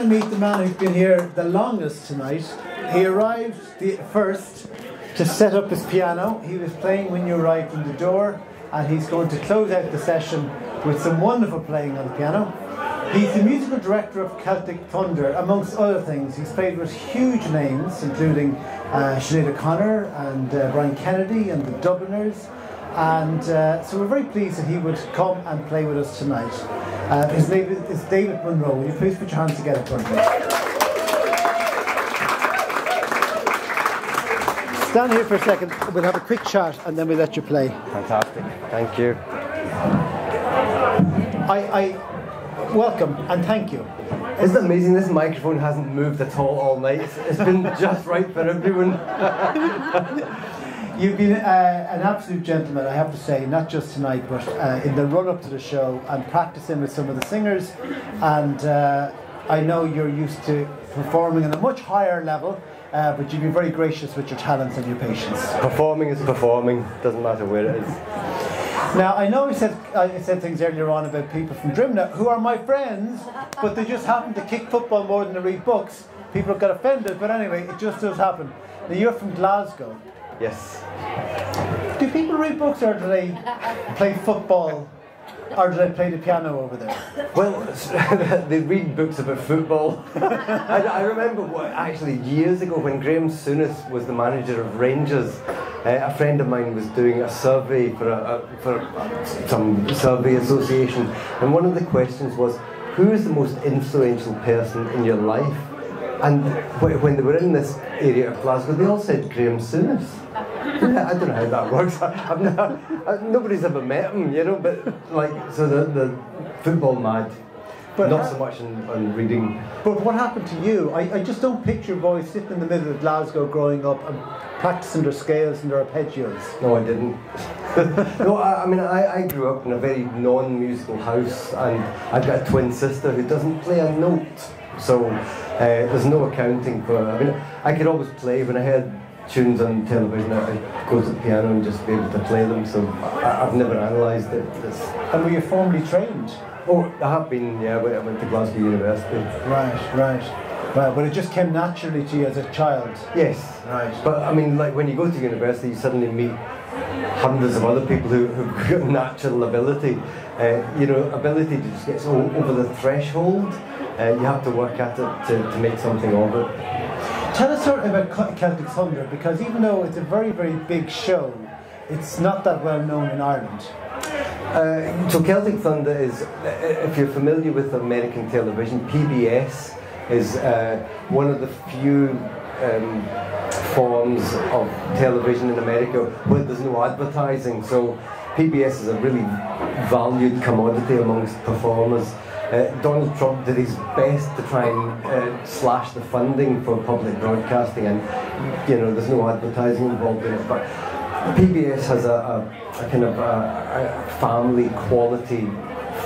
going to meet the man who's been here the longest tonight. He arrived first to set up his piano. He was playing when you arrived in the door, and he's going to close out the session with some wonderful playing on the piano. He's the musical director of Celtic Thunder, amongst other things. He's played with huge names, including uh, Sinead O'Connor and uh, Brian Kennedy and the Dubliners. And uh, so we're very pleased that he would come and play with us tonight. Uh, his name is David Munro. Will you please put your hands together for him? Stand here for a second. We'll have a quick chat and then we'll let you play. Fantastic. Thank you. I, I welcome and thank you. Isn't it amazing? This microphone hasn't moved at all all night. It's, it's been just right for everyone. You've been uh, an absolute gentleman, I have to say, not just tonight, but uh, in the run up to the show and practicing with some of the singers. And uh, I know you're used to performing on a much higher level, uh, but you've been very gracious with your talents and your patience. Performing is performing, doesn't matter where it is. Now, I know I said, I said things earlier on about people from Drimnagh who are my friends, but they just happen to kick football more than they read books. People got offended, but anyway, it just does happen. Now, you're from Glasgow. Yes. Do people read books or do they play football or do they play the piano over there? Well, they read books about football. I, I, remember what, actually years ago when Graham Souness was the manager of Rangers, uh, a friend of mine was doing a survey for, a, a, for some survey association, and one of the questions was, who is the most influential person in your life? And when they were in this area of Glasgow, they all said Graham Souness. I don't know how that works. I've never, uh, nobody's ever met him, you know. But like, so the, the football mad, but not so much in, on reading. But what happened to you? I, I just don't picture boys sitting in the middle of Glasgow growing up and practicing their scales and their arpeggios. No, I didn't. no, I, I mean, I, I grew up in a very non-musical house, and I've got a twin sister who doesn't play a note. So uh, there's no accounting for. I mean, I could always play when I heard tunes on television. I'd go to the piano and just be able to play them. So I, have never analysed it. It's, and were you formally trained? Oh, I have been. Yeah, I went to Glasgow University. Right, right. Right, but it just came naturally to you as a child. Yes. Right. But I mean, like when you go to university, you suddenly meet hundreds of other people who, who've got natural ability. Uh, you know, ability just gets over the threshold. Uh, you have to work at it to, to make something of it. Tell us sort of about Celtic Thunder because even though it's a very, very big show, it's not that well known in Ireland. Uh, so Celtic Thunder is, uh, if you're familiar with American television, PBS is uh, one of the few um, forms of television in America where there's no advertising. So PBS is a really valued commodity amongst performers. Uh, Donald Trump did his best to try and uh, slash the funding for public broadcasting, and you know there's no advertising involved in it. But PBS has a, a, a kind of a, a, family quality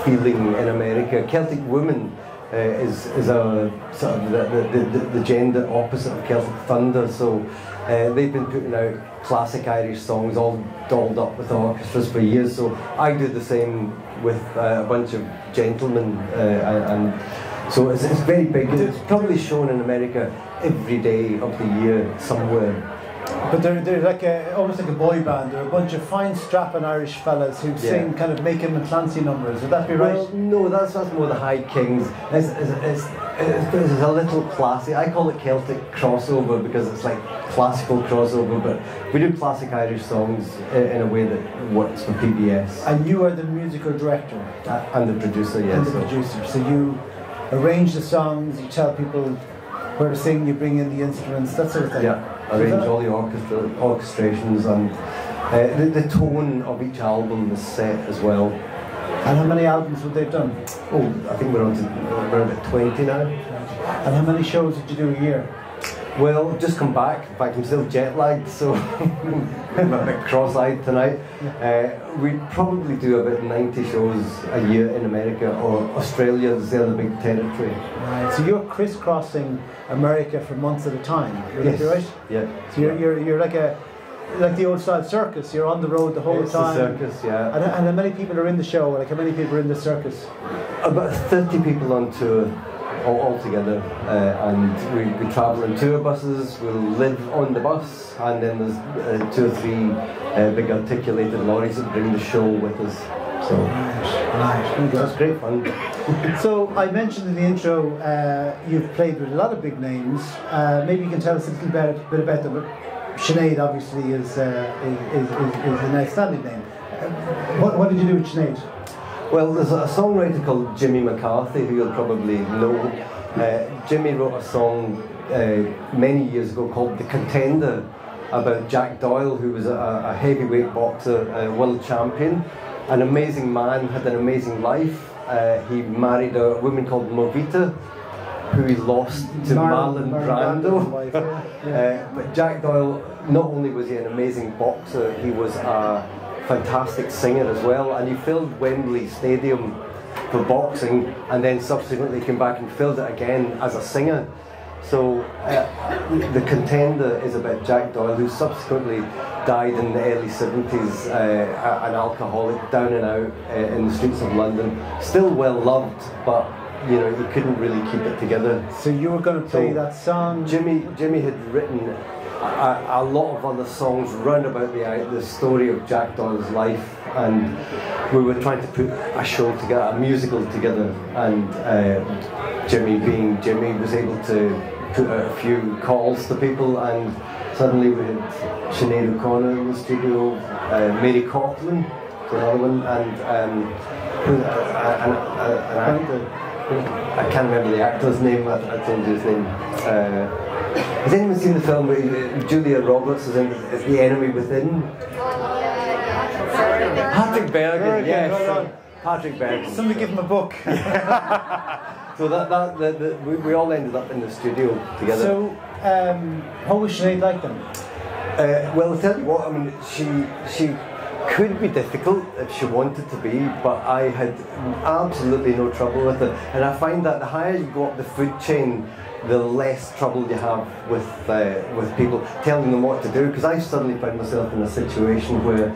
feeling in America. Celtic Woman uh, is is a sort of the, the, the, the gender opposite of Celtic Thunder. So uh, they've been putting out classic Irish songs all dolled up with orchestras for years. So I do the same with uh, a bunch of gentlemen, uh, and so it's, it's very big. It's probably shown in America every day of the year somewhere. But they're, they're like a, almost like a boy band. They're a bunch of fine strapping Irish fellas who yeah. sing kind of Makem McClancy numbers. Would that be right? Well, no, that's, that's more the High Kings. It's, it's, it's, a little classy. I call it Celtic crossover because it's like classical crossover, but we do classic Irish songs in a way that works for PBS. And you are the musical director? And the producer, yes. And the producer. So you arrange the songs, you tell people where to sing, you bring in the instruments, that sort of thing? Yeah arrange all the orchestra, orchestrations and uh, the, the tone of each album is set as well. And how many albums have they done? Oh, I think we're on to around about 20 now. And how many shows did you do a year? Well, just come back. In fact, I'm still jet lagged, so I'm a bit cross eyed tonight. Uh, we probably do about 90 shows a year in America, or Australia is the other big territory. Right, so you're crisscrossing America for months at a time, would yes. that right? Yeah. So you're, you're, you're like a like the old style circus, you're on the road the whole it's time. circus, yeah. And, and how many people are in the show? Like how many people are in the circus? About 30 people on tour all, all together, uh, and we, we travel in tour buses. We'll live on the bus, and then there's uh, two or three uh, big articulated lorries that bring the show with us. So Right. that's great fun. So I mentioned in the intro uh, you've played with a lot of big names. Uh, maybe you can tell us a little bit, bit about them. Sinead obviously is, uh, is, is, is, an outstanding name. Uh, what, what did you do with Sinead? Well, there's a songwriter called Jimmy McCarthy who you'll probably know. Uh, Jimmy wrote a song uh, many years ago called The Contender about Jack Doyle, who was a, a heavyweight boxer, a world champion, an amazing man, had an amazing life. Uh, he married a woman called Movita, who he lost to Marlon, Brando. wife, yeah. Yeah. Uh, but Jack Doyle, not only was he an amazing boxer, he was a fantastic singer as well, and he filled Wembley Stadium for boxing, and then subsequently came back and filled it again as a singer. So uh, the contender is about Jack Doyle, who subsequently died in the early 70s, uh, an alcoholic, down and out uh, in the streets of London. Still well loved, but you know he couldn't really keep it together. So you were going to play So, that song. Jimmy Jimmy had written a, a lot of other songs round about the the story of Jack Doyle's life, and we were trying to put a show together, a musical together, and uh, Jimmy, being Jimmy, was able to put out a few calls to people, and suddenly we had Sinead O'Connor in the studio, uh, Mary Coughlan, another one, and um, uh, an, an, an actor. I can't remember the actor's name. I, I told you his name. Uh, has anyone seen the film where uh, Julia Roberts is in as the enemy within? Patrick Bergin. Bergin, yes. Patrick Bergin. Somebody give him a book. So that, that the, the, we, we all ended up in the studio together. so, um, how was Sinead like them? Uh, well, I'll tell you what, I mean, she, she could be difficult if she wanted to be, but I had absolutely no trouble with it. And I find that the higher you go up the food chain, the less trouble you have with, uh, with people telling them what to do. Because I suddenly found myself in a situation where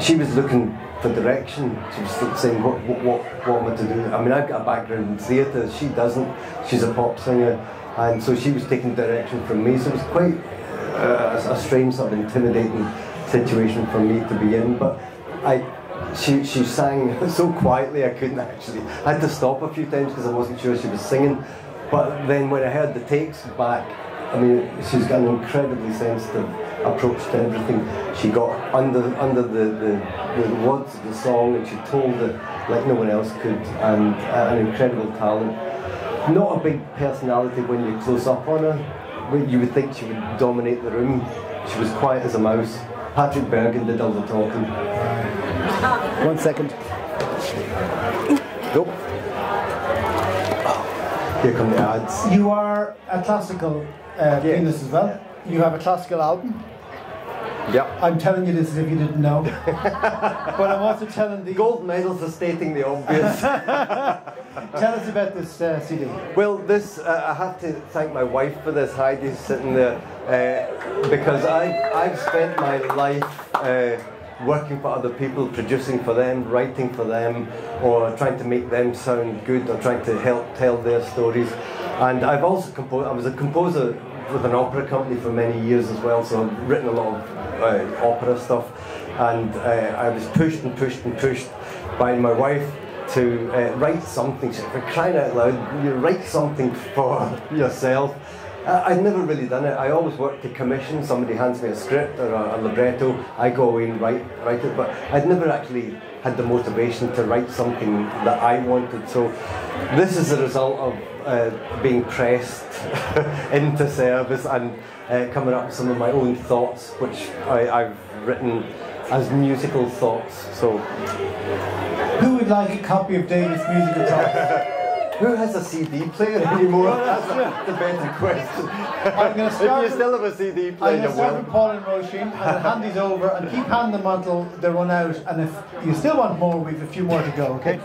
she was looking for direction. She was saying, what, what, what, what am I to do? I mean, I've got a background in theatre, she doesn't. She's a pop singer. And so she was taking direction from me. So it was quite uh, a, a strange, sort of intimidating situation for me to be in. But I, she, she sang so quietly I couldn't actually. I had to stop a few times because I wasn't sure she was singing. But then when I heard the takes back, I mean, she's got an incredibly sensitive approach to everything. She got under under the, the, the words of the song and she told it like no one else could, and uh, an incredible talent. Not a big personality when you're close up on her. You would think she would dominate the room. She was quiet as a mouse. Patrick Bergin did all the talking. One second. Nope. Here come the ads. You are a classical uh, pianist as well. You have a classical album. Yep. I'm telling you this as if you didn't know. but I'm also telling the. Gold medals are stating the obvious. Tell us about this uh, CD. Well, this uh, I have to thank my wife for this. Heidi's sitting there uh, because I I've spent my life uh, working for other people, producing for them, writing for them, or trying to make them sound good, or trying to help tell their stories. And I've also composed. I was a composer with an opera company for many years as well, so I've written a lot of uh, opera stuff. And uh, I was pushed and pushed and pushed by my wife to uh, write something. She said, for crying out loud, you write something for yourself. Uh, I'd never really done it. I always worked to commission. Somebody hands me a script or a, a libretto. I go away and write, write it. But I'd never actually had the motivation to write something that I wanted. So this is the result of uh, being pressed into service and uh, coming up with some of my own thoughts, which I, I've written as musical thoughts. So Who would like a copy of David's musical thoughts? Who has a CD player anymore? That's a, the better question. I'm going to if you still have a CD I'm player, going you to start will. with Paul and Roisin and hand these over and keep handing them until they run out. And if you still want more, we've a few more to go, okay?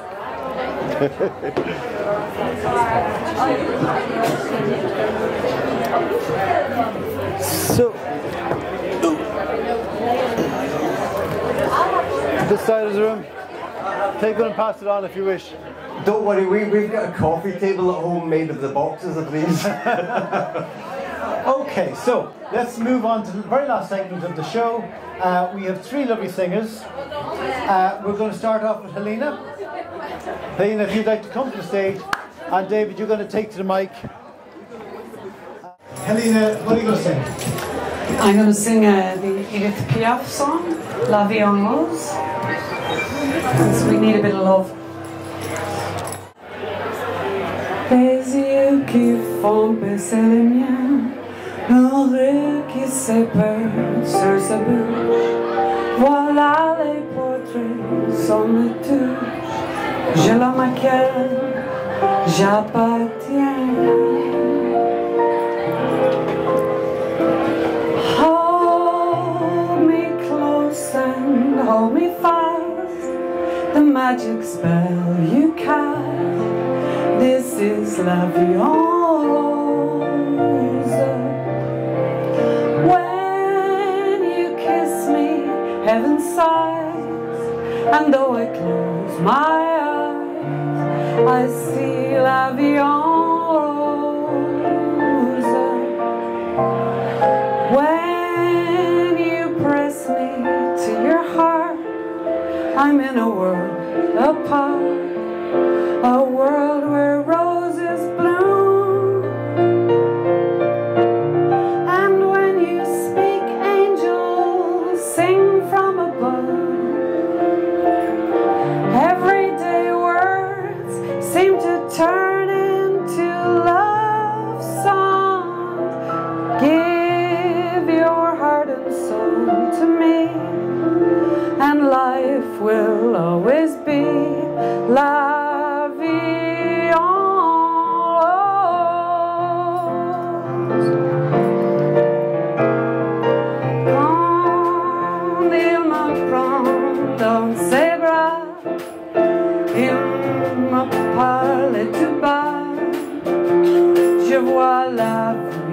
So, this side of the room. Take one and pass it on if you wish. Don't worry, we, we've got a coffee table at home made of the boxes of these. okay, so let's move on to the very last segment of the show. Uh, we have three lovely singers. Uh, we're going to start off with Helena. Helena, if you'd like to come to the stage. And David, you're going to take to the mic. Helena, what are you going to sing? I'm going to sing uh, the Edith Piaf song, La Vie en Rose. We need a bit of love. Les yeux qui font baisser les miens, rire qui s'épeure sur sa bouche. Voilà les portraits sans le touche. Je l'homme à j'appartiens. Close and hold me fast. The magic spell you cast. Is la vie When you kiss me, heaven sighs, and though I close my eyes, I see la rose. When you press me to your heart, I'm in a world apart,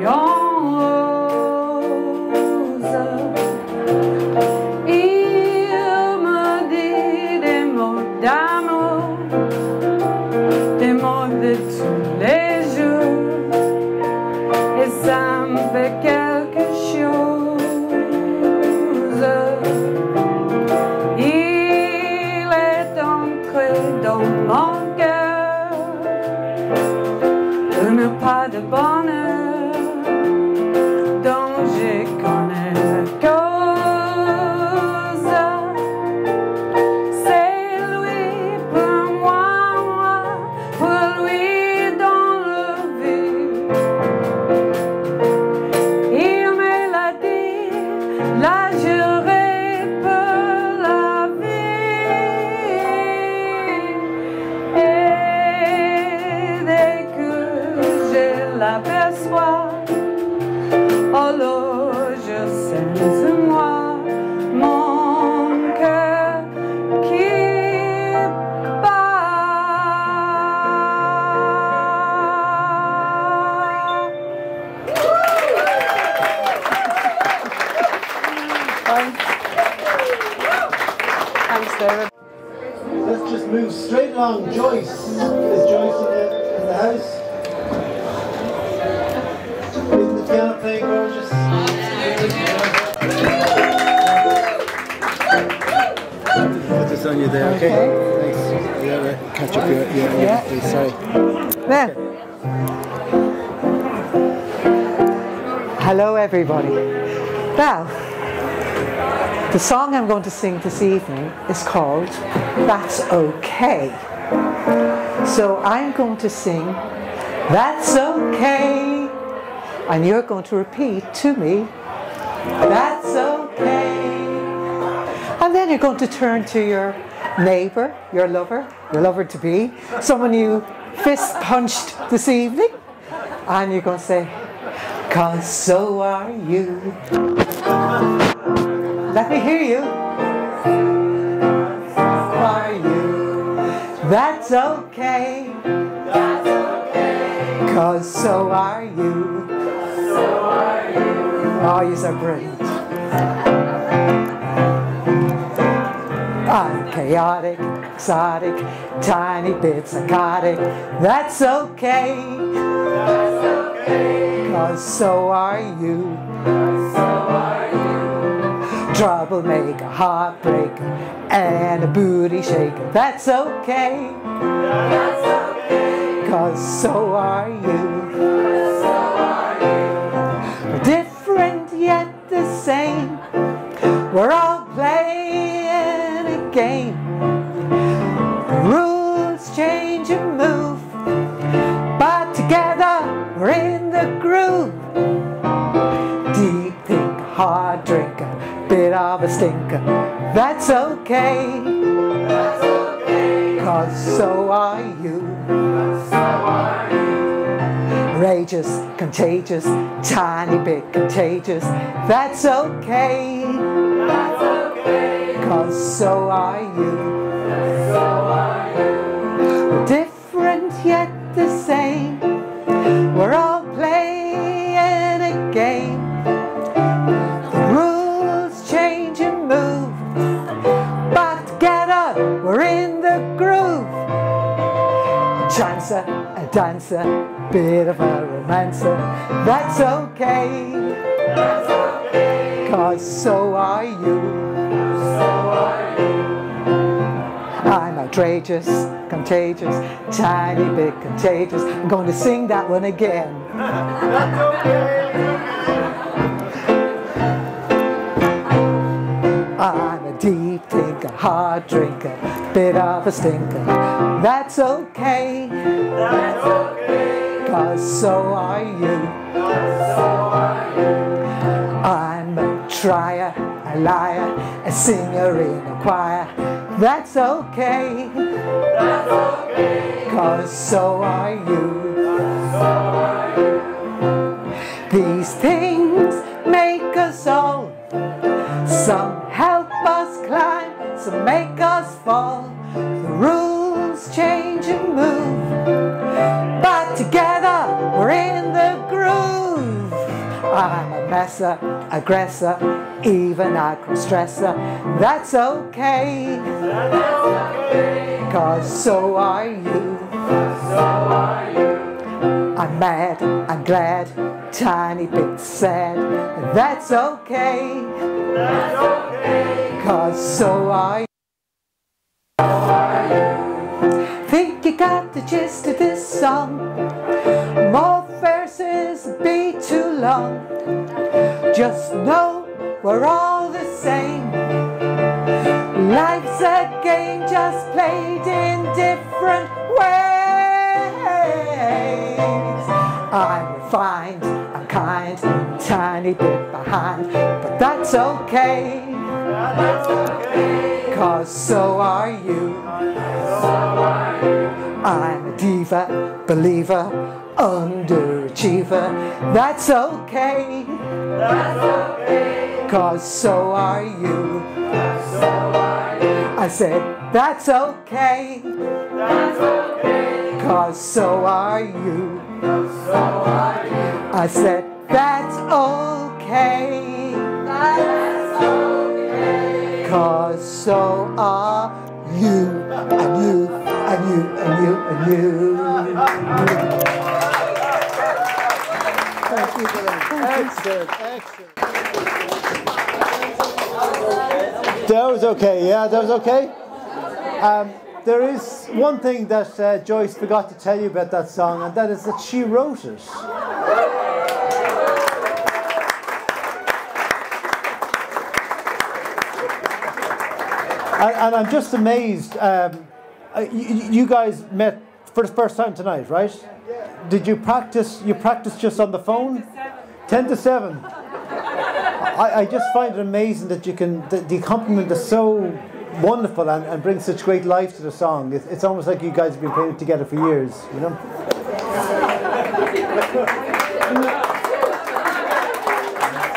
la I'm going to sing this evening is called That's Okay. So I'm going to sing That's Okay. And you're going to repeat to me That's okay. And then you're going to turn to your neighbour, your lover, your lover to be, someone you fist punched this evening, and you're going to say, Cause so are you. Let me hear you. Are you? That's okay. That's okay. Cause so are you. So are you. Oh, you're so brilliant. I'm chaotic, exotic, tiny bit psychotic. That's okay. That's okay. Cause so are you. Troublemaker, heartbreaker, and a booty shaker. That's okay. That's okay. Cause so are you. So are you. Different yet the same. We're all playing a game. A stinker. That's okay. That's okay. Cause so are you. So are you. Rageous, contagious, tiny bit contagious. That's okay. That's okay. Cause so are you. Dancer, bit of a romancer. That's okay. That's okay. Cause so are you. So are you. I'm outrageous, contagious, tiny bit contagious. I'm going to sing that one again. That's okay. I'm a deep thinker, hard drinker, bit of a stinker. That's okay. That's okay. Cause so are you. So are you. I'm a trier, a liar, a singer in a choir. That's okay. That's okay. Cause so are you. So are you. These things make us all. Some make us fall. The rules change and move, but together we're in the groove. I'm a messer, aggressor, even a cross-dresser. That's okay. Cause so are you. So are you. I'm mad, I'm glad, tiny bit sad. That's okay. That's okay. Cause so are you. Think you got the gist of this song? More verses be too long. Just know we're all the same. Life's a game just played in different ways. I'm refined, I'm kind, tiny bit behind, but that's okay. Cause so are you. I'm a diva, believer, underachiever. That's okay. Cause so are you. I said, that's okay. Cause so are you. I said, that's okay. That's okay. Cause so are you, and you, and you, and you, and you. Thank you for that. Excellent, excellent. That was okay, yeah, that was okay. Um, there is one thing that uh, Joyce forgot to tell you about that song, and that is that she wrote it. And, and I'm just amazed. Um, uh, you, you guys met for the first time tonight, right? Did you practice? You practiced just on the phone? Ten to seven. I, I just find it amazing that you can. The, the accompaniment is so wonderful and, and brings such great life to the song. It's, it's almost like you guys have been playing it together for years, you know.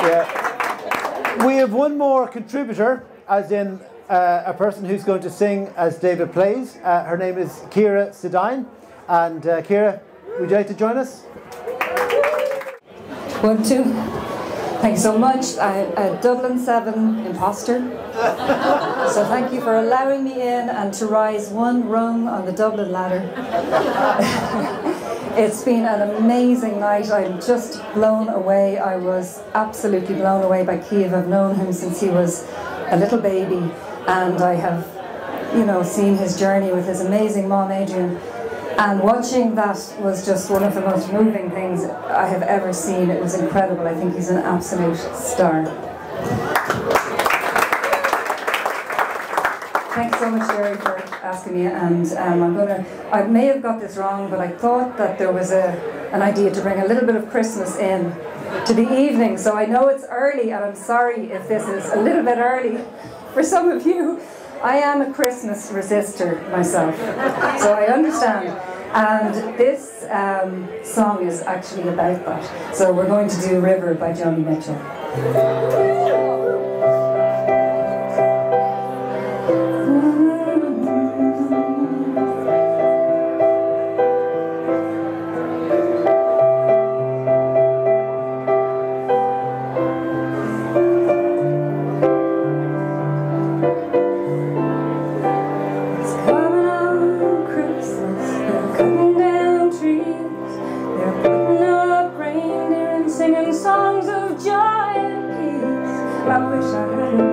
Yeah. We have one more contributor, as in uh, a person who's going to sing as David plays. Uh, her name is Ciara Sidine. And uh, Ciara, would you like to join us? One, two. Thank you so much. I, a Dublin 7 imposter. so thank you for allowing me in and to rise one rung on the Dublin ladder. it's been an amazing night. I'm just blown away. I was absolutely blown away by Kiev. I've known him since he was a little baby and I have, you know, seen his journey with his amazing mom, Adrian. And watching that was just one of the most moving things I have ever seen. It was incredible. I think he's an absolute star. Thanks so much, Gerry, for asking me. And um, I'm gonna. I may have got this wrong, but I thought that there was a an idea to bring a little bit of Christmas in to the evening. So I know it's early, and I'm sorry if this is a little bit early for some of you. I am a Christmas resistor myself, so I understand. And this um, song is actually about that. So we're going to do River by Joni Mitchell. I wish I had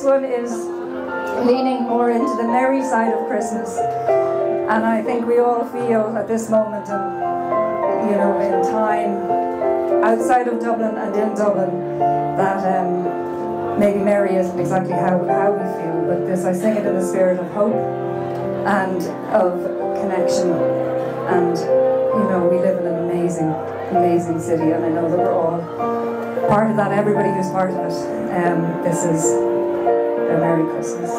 this one is leaning more into the merry side of Christmas. And I think we all feel at this moment and you know in time outside of Dublin and in Dublin that um, maybe merry isn't exactly how, how we feel, but this I sing it in the spirit of hope and of connection and you know we live in an amazing amazing city and I know that we're all part of that everybody who's part of it um, this is a Merry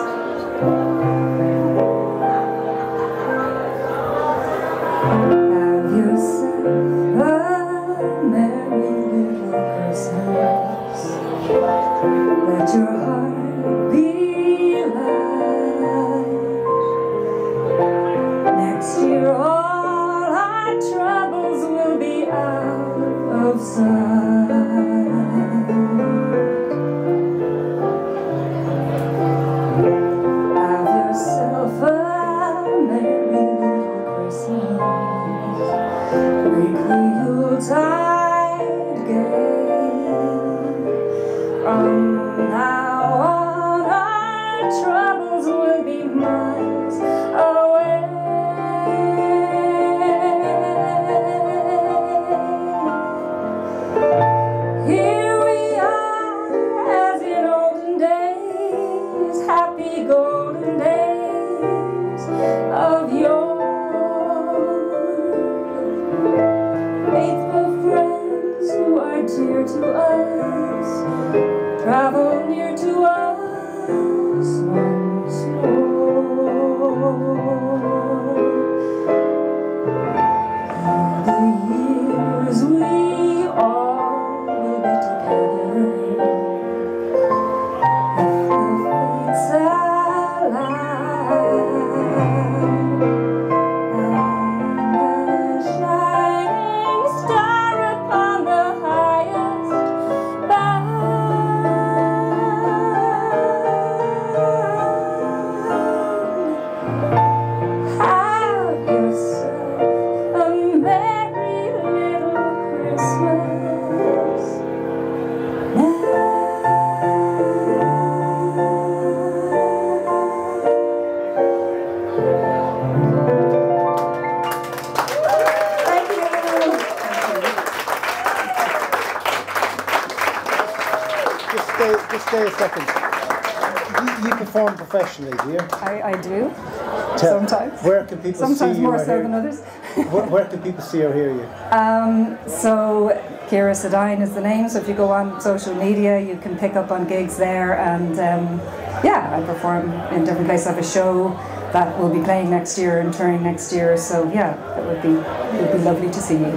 Where can people Sometimes see you more or so hear than others. where, where can people see or hear you? Um, so Ciara Sidine is the name. So if you go on social media, you can pick up on gigs there. And um, yeah, I perform in different places. I have a show that will be playing next year and touring next year. So yeah, it would be it would be lovely to see you.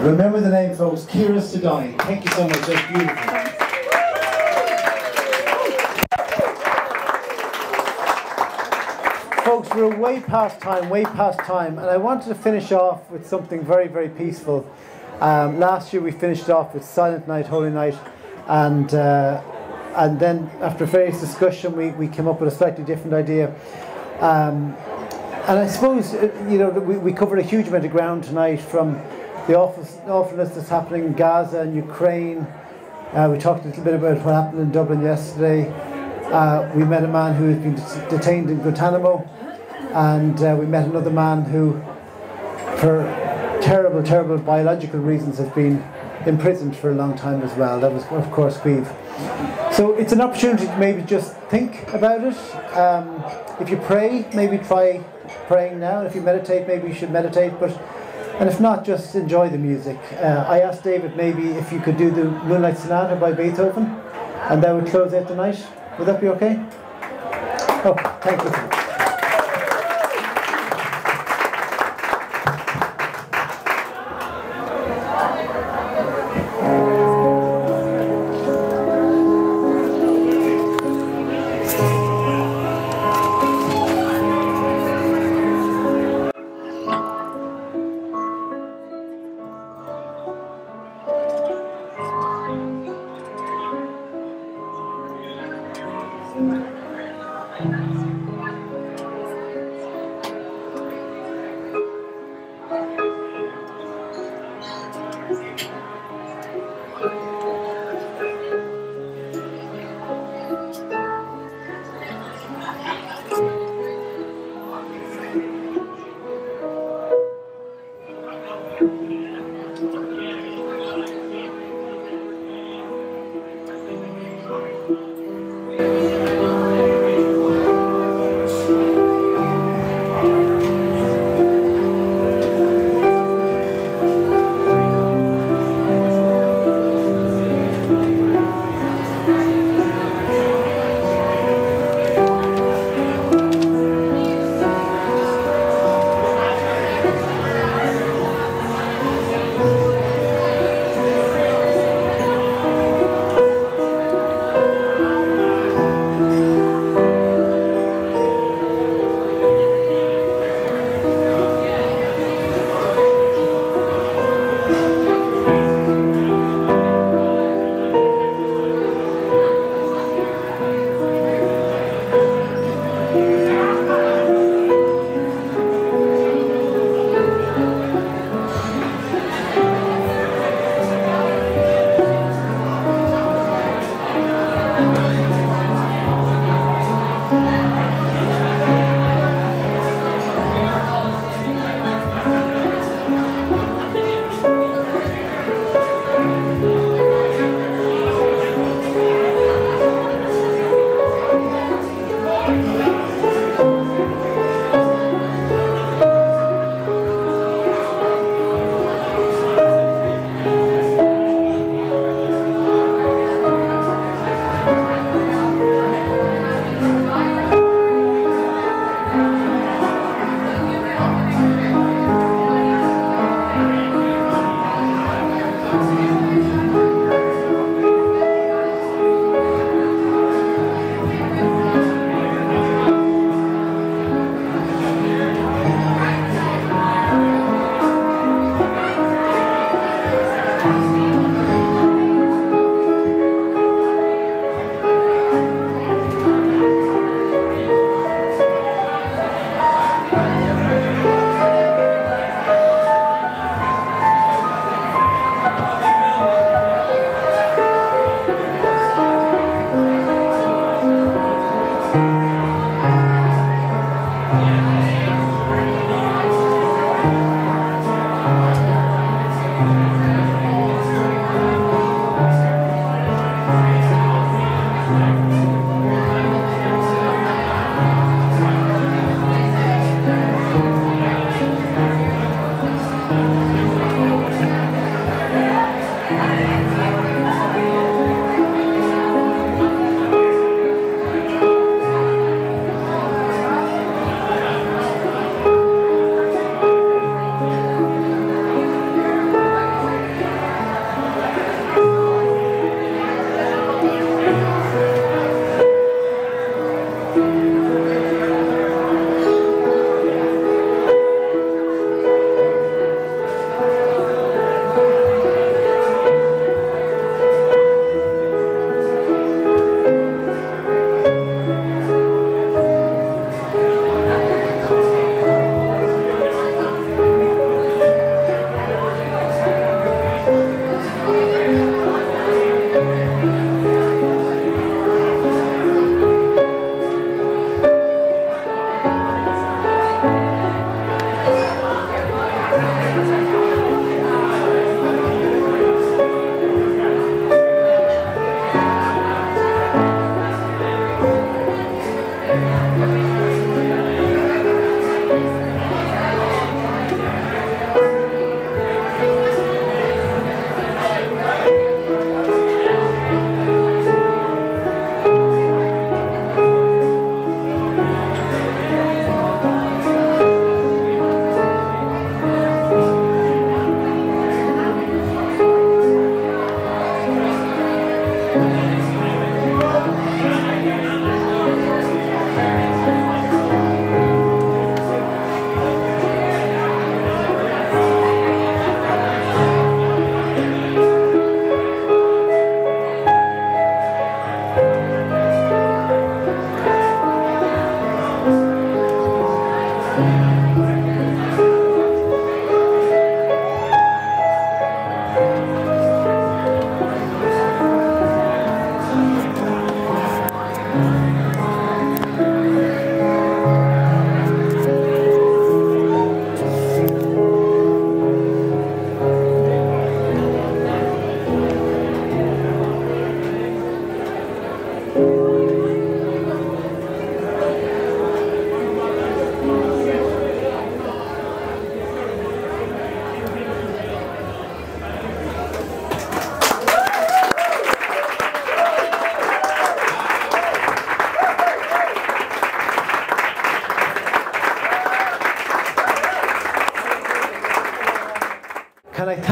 Remember the name, folks. Ciara Sidine. Thank you so much. That's beautiful. We're way past time, way past time, and I wanted to finish off with something very, very peaceful. Um, last year we finished off with Silent Night, Holy Night, and uh, and then after various discussion we, we came up with a slightly different idea. Um, and I suppose, uh, you know, we, we covered a huge amount of ground tonight from the awful, awfulness that's happening in Gaza and Ukraine. Uh, we talked a little bit about what happened in Dublin yesterday. Uh, we met a man who has been detained in Guantanamo, and uh, we met another man who, for terrible, terrible biological reasons, has been imprisoned for a long time as well. That was, of course, Queeve. So it's an opportunity to maybe just think about it. Um, if you pray, maybe try praying now. If you meditate, maybe you should meditate. But and if not, just enjoy the music. Uh, I asked David maybe if you could do the Moonlight Sonata by Beethoven, and that would close out the night. Would that be okay? Oh, thank you.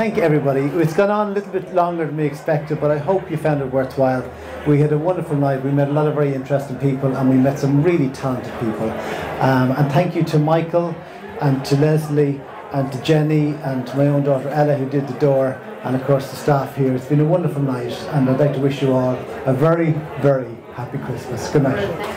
Thank everybody? It's gone on a little bit longer than we expected, but I hope you found it worthwhile. We had a wonderful night. We met a lot of very interesting people, and we met some really talented people. Um, and thank you to Michael, and to Leslie, and to Jenny, and to my own daughter Ella, who did the door, and of course the staff here. It's been a wonderful night, and I'd like to wish you all a very, very happy Christmas. Good night.